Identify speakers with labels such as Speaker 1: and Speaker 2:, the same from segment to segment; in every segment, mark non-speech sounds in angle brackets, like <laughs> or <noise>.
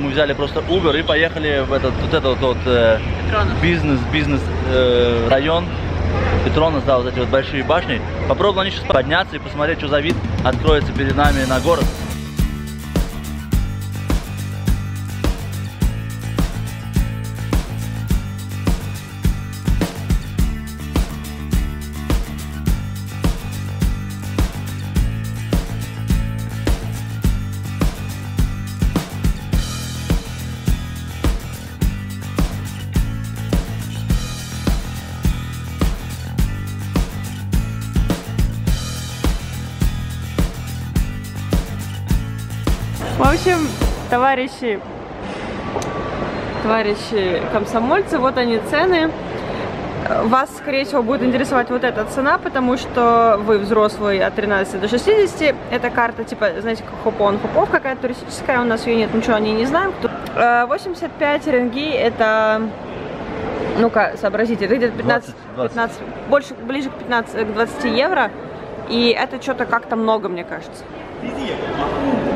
Speaker 1: Мы взяли просто Uber и поехали в этот вот этот вот э, бизнес бизнес э, район Петронас, да, вот эти вот большие башни. Попробуем на них сейчас подняться и посмотреть, что за вид откроется перед нами на город.
Speaker 2: Товарищи, товарищи комсомольцы, вот они цены. Вас, скорее всего, будет интересовать вот эта цена, потому что вы взрослый от 13 до 60. Это карта, типа, знаете, как хопон хопов какая-то туристическая, у нас ее нет, ничего о ней не знаем. Э, 85 ренги это, ну-ка, сообразите, это где-то 15,
Speaker 1: 20.
Speaker 2: 15, больше, ближе к 15, к 20 евро. И это что-то как-то много, мне кажется.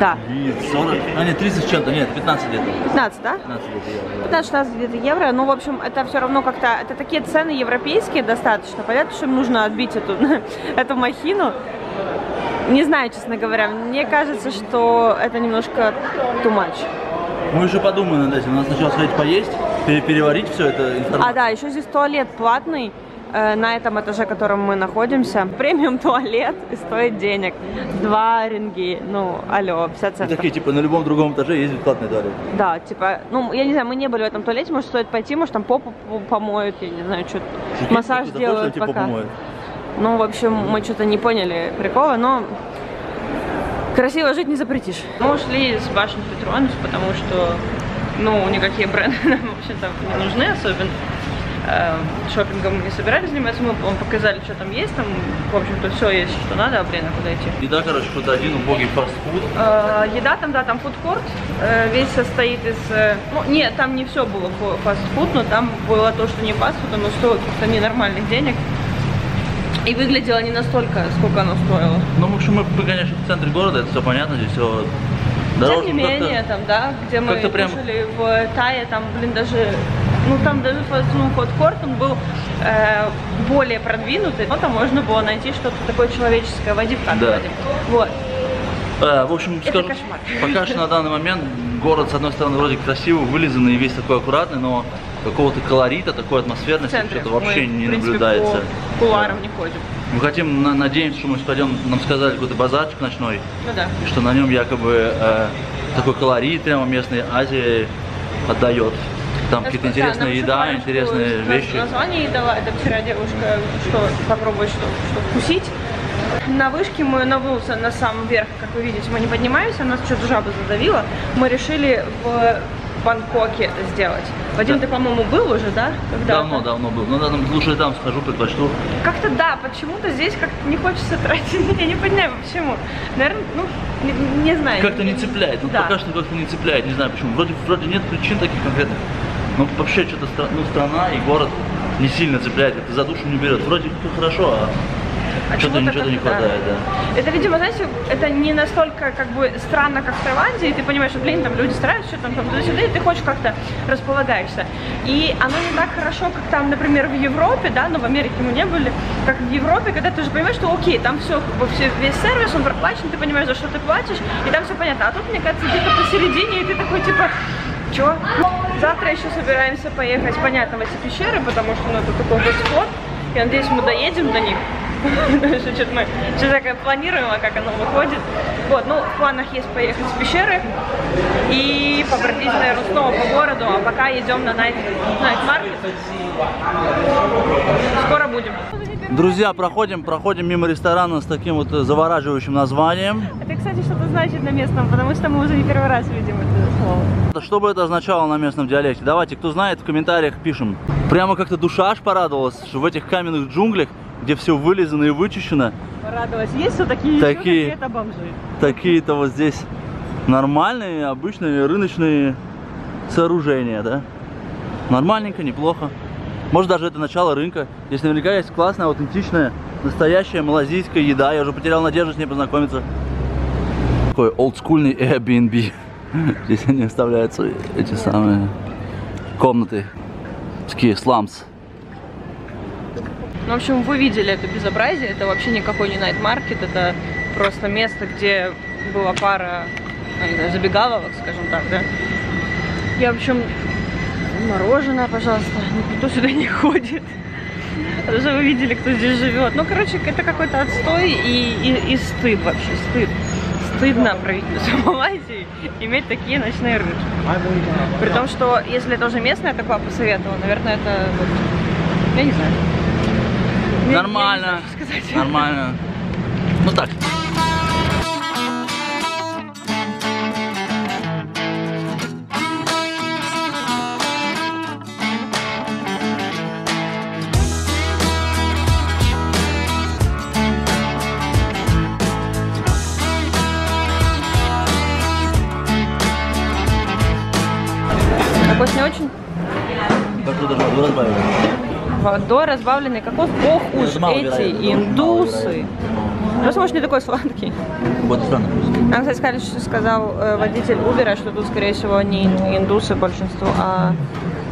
Speaker 2: Да,
Speaker 1: И 40, а нет, 30 с чем-то, нет, 15 лет.
Speaker 2: 15, да?
Speaker 1: 15 лет, я-
Speaker 2: 15-16 где-то евро, ну, в общем, это все равно как-то, это такие цены европейские достаточно, понятно, что им нужно отбить эту, <laughs> эту махину. Не знаю, честно говоря, мне кажется, что это немножко too much.
Speaker 1: Мы еще подумаем над этим. Надо сначала сходить поесть, пере- переварить все это информацию.
Speaker 2: А, да, еще здесь туалет платный, на этом этаже, в котором мы находимся. <laughs> Премиум туалет и стоит денег. Два ринги, ну, алло, 50
Speaker 1: И
Speaker 2: центов.
Speaker 1: такие, типа, на любом другом этаже есть бесплатный туалет.
Speaker 2: Да, типа, ну, я не знаю, мы не были в этом туалете, может, стоит пойти, может, там попу помоют, я не знаю, что массаж
Speaker 1: туда
Speaker 2: делают
Speaker 1: хочешь, типа,
Speaker 2: пока.
Speaker 1: помоют.
Speaker 2: Ну, в общем, мы что-то не поняли прикола, но красиво жить не запретишь. Мы ушли с башни Петронус, потому что, ну, никакие бренды <laughs> нам, в общем-то, не нужны особенно. Э, Шопингом не собирались заниматься, мы вам показали, что там есть, там, в общем-то, все есть, что надо, а, блин, куда идти?
Speaker 1: Еда, короче, какой-то один убогий фастфуд.
Speaker 2: Э, Еда там, да, там фудкорт, э, весь состоит из... э, Ну, нет, там не все было фу- фастфуд, но там было то, что не фастфуд, оно стоило каких-то ненормальных денег. И выглядело не настолько, сколько оно стоило.
Speaker 1: Ну, в общем, мы, конечно, в центре города, это все понятно, здесь все дороже.
Speaker 2: Тем не менее, там, да, где мы кушали в Тае, там, блин, даже, ну, там даже ну, фудкорт, он был э, более продвинутый, но там можно было найти что-то такое человеческое, войди в кадр,
Speaker 1: Да.
Speaker 2: Вот.
Speaker 1: Э, в общем,
Speaker 2: Это
Speaker 1: скажу,
Speaker 2: кошмар.
Speaker 1: пока что на данный момент город, с одной стороны, вроде красивый, вылизанный, весь такой аккуратный, но какого-то колорита, такой атмосферности что-то вообще
Speaker 2: Мы,
Speaker 1: не
Speaker 2: в принципе,
Speaker 1: наблюдается.
Speaker 2: по кулуарам не ходим.
Speaker 1: Мы хотим, на- надеемся, что мы пойдем, нам сказали какой-то базарчик ночной,
Speaker 2: Ну да.
Speaker 1: и что на нем якобы э, такой колорит прямо местной Азии отдает. Там какие-то
Speaker 2: Да,
Speaker 1: интересная
Speaker 2: нам
Speaker 1: еда, интересные вещи.
Speaker 2: Название дала, это вчера девушка, что попробовать что, что вкусить. На вышке мы на Вулса, на самом верх, как вы видите, мы не поднимаемся, нас что-то жаба задавила. Мы решили в Бангкоке это сделать. Вадим,
Speaker 1: Да.
Speaker 2: ты, по-моему, был уже, да? Когда
Speaker 1: Давно, давно был. Ну, надо, лучше там схожу, предпочту.
Speaker 2: Как-то да, почему-то здесь как-то не хочется тратить. <laughs> Я не понимаю, почему. Наверное, ну, не, не знаю.
Speaker 1: Как-то не цепляет. Ну,
Speaker 2: Да.
Speaker 1: пока что как-то не цепляет, не знаю почему. Вроде, вроде нет причин таких конкретных. Но вообще что-то стра- ну, страна и город не сильно цепляет, как-то за душу не берет. Вроде как хорошо, а,
Speaker 2: А
Speaker 1: что-то ничего не хватает, да.
Speaker 2: Это, видимо, знаете, это не настолько как бы странно, как в Таиланде, и ты понимаешь, что, блин, там люди стараются, что там, там туда-сюда, и ты хочешь как-то располагаешься. И оно не так хорошо, как там, например, в Европе, да, но в Америке мы не были, как в Европе, когда ты уже понимаешь, что окей, там все, все весь сервис, он проплачен, ты понимаешь, за что ты платишь, и там все понятно. А тут, мне кажется, где-то посередине, и ты такой, типа, Чё? Завтра еще собираемся поехать, понятно, в эти пещеры, потому что ну, это такой господ. Я надеюсь, мы доедем до них. <laughs> Шучит мы. Сейчас так планируем, а как оно выходит. Вот, ну, в планах есть поехать в пещеры и побродить, наверное, снова по городу, а пока идем на night Market. Скоро будем.
Speaker 1: Друзья, проходим, проходим мимо ресторана с таким вот э, завораживающим названием.
Speaker 2: Это, кстати, что-то значит на местном, потому что мы уже не первый раз видим это слово.
Speaker 1: Что бы это означало на местном диалекте? Давайте, кто знает, в комментариях пишем. Прямо как-то душа аж порадовалась, что в этих каменных джунглях, где все вылизано и вычищено,
Speaker 2: Порадовалась. Есть все такие,
Speaker 1: Такие.
Speaker 2: какие-то бомжи.
Speaker 1: такие-то вот здесь нормальные, обычные рыночные сооружения, да? Нормальненько, неплохо. Может даже это начало рынка. Здесь наверняка есть классная, аутентичная, настоящая малазийская еда. Я уже потерял надежду с ней познакомиться. Такой олдскульный Airbnb. <laughs> Здесь они оставляются эти самые комнаты. Такие сламс.
Speaker 2: Ну, в общем, вы видели это безобразие. Это вообще никакой не найт маркет. Это просто место, где была пара ну, знаю, забегаловок, скажем так, да. Я, в общем, мороженое, пожалуйста, никто сюда не ходит. Даже вы видели, кто здесь живет. Ну, короче, это какой-то отстой и, и, и стыд вообще, стыд. Стыдно правительству <laughs> Малайзии иметь такие ночные рынки. При том, что если это уже местное такое посоветовала, наверное, это вот, я не знаю. Я- я не
Speaker 1: Нормально.
Speaker 2: знаю.
Speaker 1: Нормально. Ну так.
Speaker 2: Водой разбавленный кокос. Ох уж эти индусы. Просто, может, не такой сладкий.
Speaker 1: Вот странно.
Speaker 2: Нам, кстати, сказали, что сказал э, водитель Uber, что тут, скорее всего, не ин- индусы большинство, а,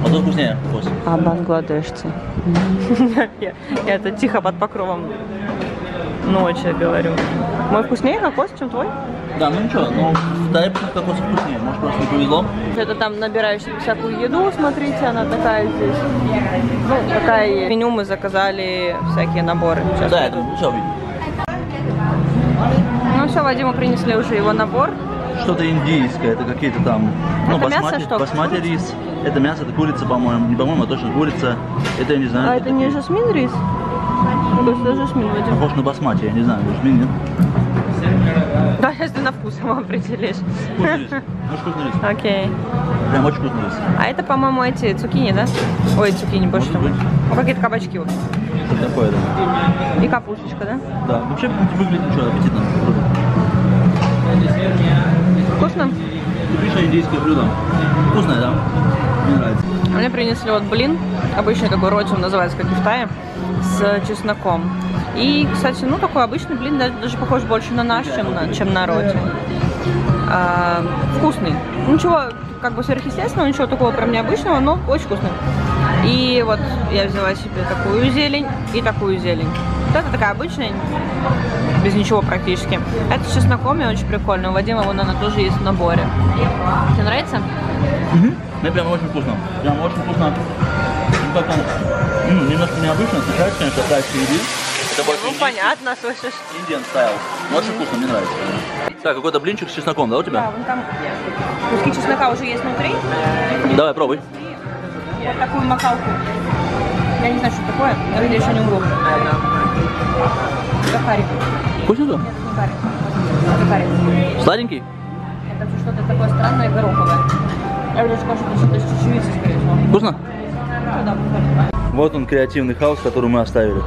Speaker 1: А тут вкуснее вкус.
Speaker 2: а бангладешцы. <laughs> Это тихо под покровом ночи говорю. Мой вкуснее кокос, чем твой?
Speaker 1: Да, ну ничего, ну в Тае кокос вкуснее. Может просто не повезло.
Speaker 2: Это там набираешь себе всякую еду, смотрите, она такая здесь. Ну, такая меню мы заказали всякие наборы. Сейчас
Speaker 1: Да, это все видно.
Speaker 2: Ну все, Вадиму принесли уже его набор.
Speaker 1: Что-то индийское, это какие-то там, ну,
Speaker 2: Это мясо
Speaker 1: басмати,
Speaker 2: что?
Speaker 1: басмати рис. Это мясо, это курица, по-моему. Не по-моему, а точно курица. Это я не знаю.
Speaker 2: А
Speaker 1: кто
Speaker 2: это не
Speaker 1: такие.
Speaker 2: жасмин рис? Жасмин, Вадим.
Speaker 1: Похож на басмати, я не знаю. Жасмин, нет?
Speaker 2: Да, если ты на вкус его определишь.
Speaker 1: Вкусный рис. Ну, вкусный.
Speaker 2: Окей.
Speaker 1: Прям очень вкусный рис.
Speaker 2: А это, по-моему, эти цукини, да? Ой, цукини, больше там. Ну, какие-то кабачки вот.
Speaker 1: Что такое, да?
Speaker 2: И капусточка, да?
Speaker 1: Да, вообще выглядит ничего, аппетитно.
Speaker 2: Вкусно?
Speaker 1: Типичное индийское блюдо. Вкусное, да? Мне нравится.
Speaker 2: Мне принесли вот блин, обычный такой роти, он называется, как и в Тае, с чесноком. И, кстати, ну такой обычный блин, да, даже похож больше на наш, чем на, чем на роти. А, вкусный. Ничего, как бы сверхъестественного, ничего такого прям необычного, но очень вкусный. И вот я взяла себе такую зелень и такую зелень. Вот это такая обычная, без ничего практически. Это с чесноком и очень прикольно. У Вадима вон она тоже есть в наборе. Тебе нравится?
Speaker 1: Мне прям очень вкусно. Прям очень вкусно. Ну, как он, м, немножко необычно, отличается, конечно, от тайской еды. Это больше
Speaker 2: Ну понятно, слышишь.
Speaker 1: Indian style. Но очень вкусно, мне нравится. Так, какой-то блинчик с чесноком, да, у
Speaker 2: Да,
Speaker 1: тебя?
Speaker 2: вон там куски чеснока уже есть внутри.
Speaker 1: Давай, пробуй.
Speaker 2: Вот такую макалку. Я не знаю, что это такое. Я видела, еще не умру. Карри.
Speaker 1: Вкусно да?
Speaker 2: Нет, не карри.
Speaker 1: Сладенький?
Speaker 2: Это что-то такое странное гороховое. Я даже скажу, что это с чечевицей, скорее всего.
Speaker 1: Вкусно?
Speaker 2: Ну да.
Speaker 1: Вот он, креативный хаос, который мы оставили.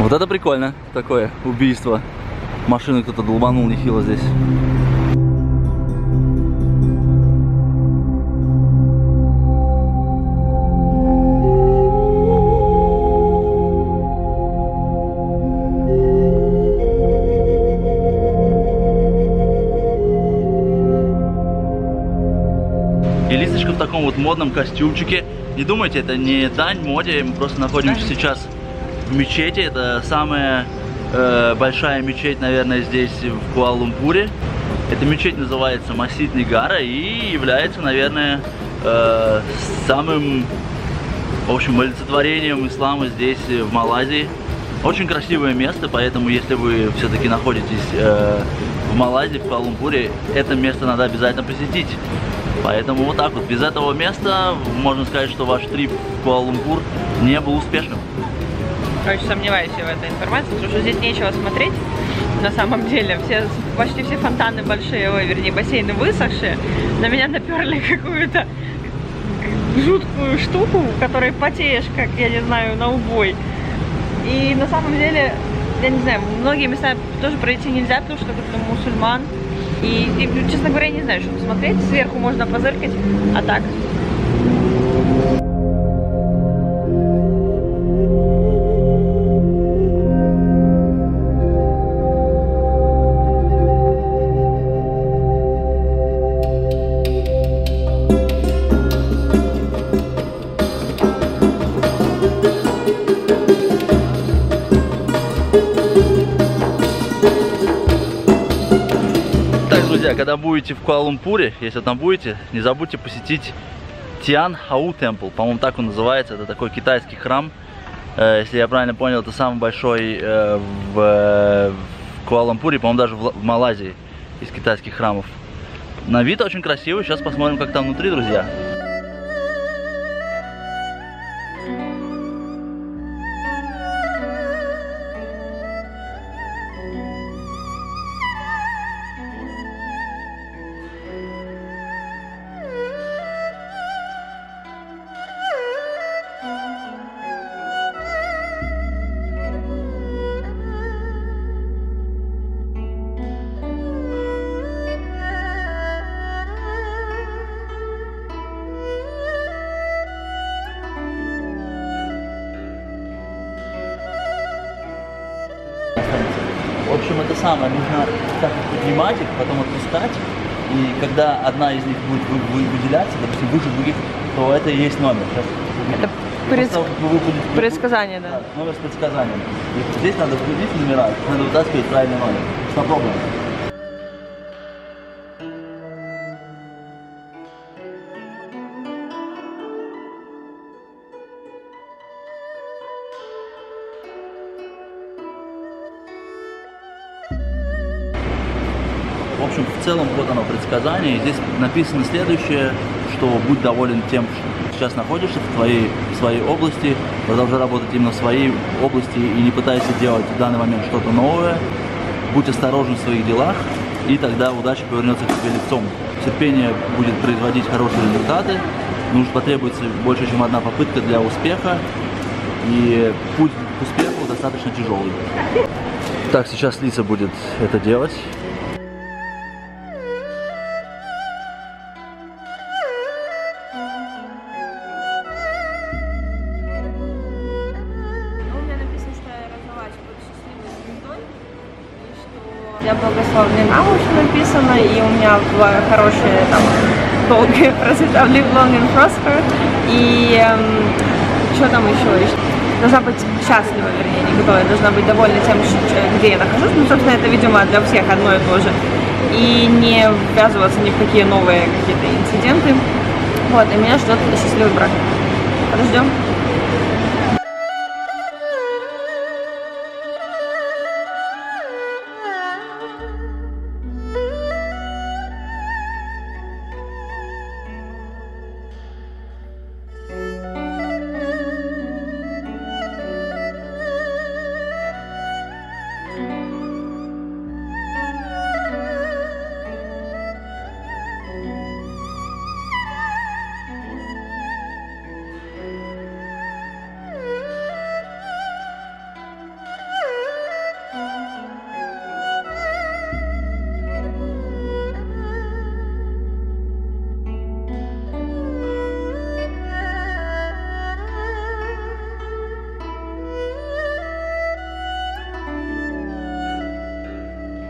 Speaker 1: Вот это прикольно, такое убийство. Машину кто-то долбанул нехило здесь. Модном костюмчике. Не думайте, это не дань моде, мы просто находимся сейчас в мечети. Это самая э, большая мечеть, наверное, здесь в Куала-Лумпуре. Эта мечеть называется Масид Нигара и является, наверное, э, самым, в общем, олицетворением ислама здесь, в Малайзии. Очень красивое место, поэтому если вы все-таки находитесь э, в Малайзии, в Куала-Лумпуре, это место надо обязательно посетить. Поэтому вот так вот. Без этого места можно сказать, что ваш трип в Куала-Лумпур не был успешным.
Speaker 2: Короче, сомневаюсь я в этой информации, потому что здесь нечего смотреть. На самом деле, все, почти все фонтаны большие, ой, вернее, бассейны высохшие. На меня наперли <laughs> какую-то жуткую штуку, в которой потеешь, как, я не знаю, на убой. И на самом деле, я не знаю, многие места тоже пройти нельзя, потому что это мусульман. И, и, честно говоря, не знаю, что посмотреть. Сверху можно позыркать, а так
Speaker 1: когда будете в Куала-Лумпуре, если там будете, не забудьте посетить Тиан Хау Темпл. По-моему, так он называется. Это такой китайский храм. Э, Если я правильно понял, это самый большой э, в, в Куала-Лумпуре, по-моему, даже в Малайзии из китайских храмов. На вид очень красивый. Сейчас посмотрим, как там внутри, друзья. В общем, это самое, нужно вот поднимать их, потом отпускать. И когда одна из них будет вы- вы- выделяться, допустим, выше других, то это и есть номер. Сейчас,
Speaker 2: Это
Speaker 1: После
Speaker 2: пред-
Speaker 1: того, как вы выходите-
Speaker 2: Предсказание,
Speaker 1: Да, номер с предсказанием. И здесь надо вводить номера, надо вытаскивать правильный номер. Попробуем. В общем, в целом вот оно предсказание. Здесь написано следующее, что будь доволен тем, что сейчас находишься в твоей, в своей области, продолжай работать именно в своей области и не пытайся делать в данный момент что-то новое. Будь осторожен в своих делах, и тогда удача повернется к тебе лицом. Терпение будет производить хорошие результаты. Нужно потребуется больше, чем одна попытка для успеха. И путь к успеху достаточно тяжелый. Так, сейчас Лиса будет это делать.
Speaker 2: Я благословлена, в общем, написано, и у меня была хорошая, там, долгая там, live long and prosper, и эм, что там еще, что- должна быть счастлива, вернее, не готова, должна быть довольна тем, где я нахожусь, ну, собственно, это, видимо, для всех одно и то же, и не ввязываться ни в какие новые какие-то инциденты, вот, и меня ждет счастливый брак. Подождем.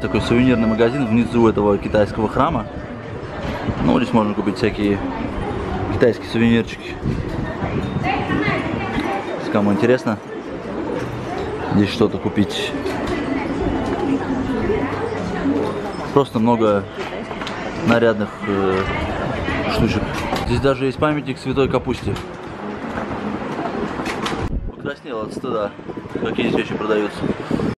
Speaker 1: Такой сувенирный магазин внизу этого китайского храма. Ну, здесь можно купить всякие китайские сувенирчики. Если кому интересно, здесь что-то купить. Просто много нарядных э, штучек. Здесь даже есть памятник святой капусте. Покраснел от стыда, какие здесь вещи продаются.